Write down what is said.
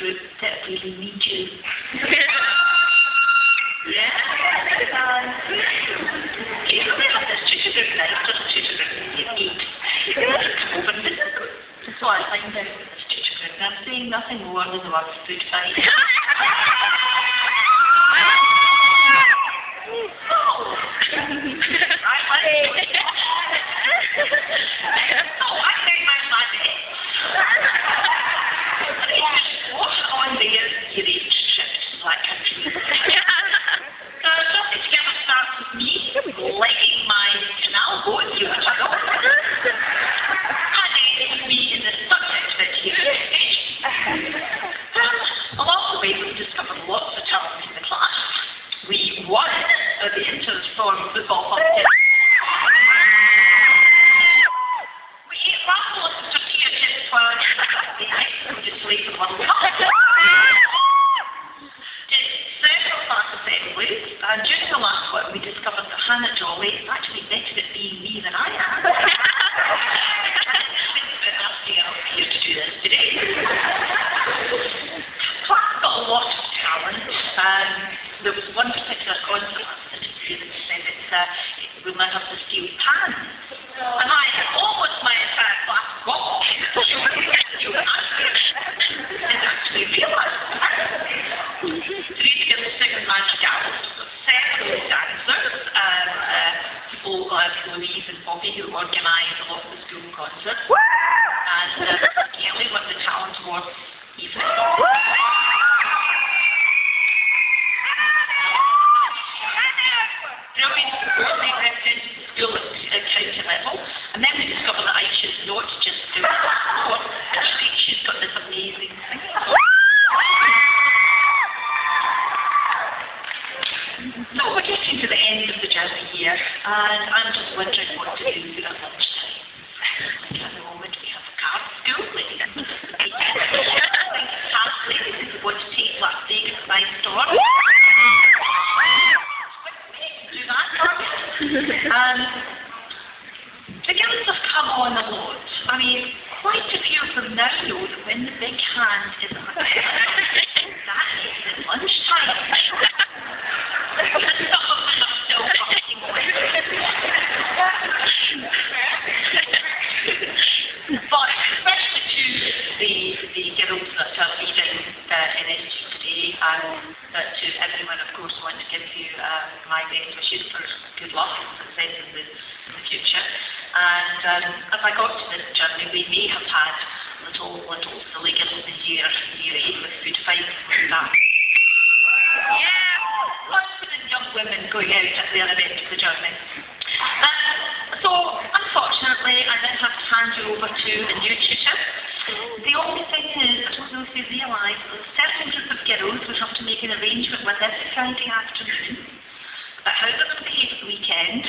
group that really need you. yeah. Um, you know, like there's two different nights, just two different. That's what I think out. There's two different. I'm nothing more than the word food fight. Along way, we discovered lots of talent in the class. We won the inter-storm football Um, there was one particular concert that really said it's, uh, we'll now have to steel pans. And I almost my entire class got Didn't actually realise Three together second match gals, several dancers, um, uh, people like Louise and Bobby who organised a lot of the school concerts. And uh, Kelly won the talent award evening. Um, the girls have come on a lot. I mean, quite a few of them now know that when the big hand is today, and uh, to everyone, of course, want to give you uh, my best wishes for good luck and success in the, in the future. And um, as I got to this journey, we may have had little little silliness in year year eight with food fights and that. Yeah, confident young women going out at the other end of the journey. Um, so, unfortunately, I then have to hand you over to a new tutor. The only thing is, I don't know if you realise, that certain groups of girls would have to make an arrangement with us Friday afternoon about how they're going to behave at the weekend.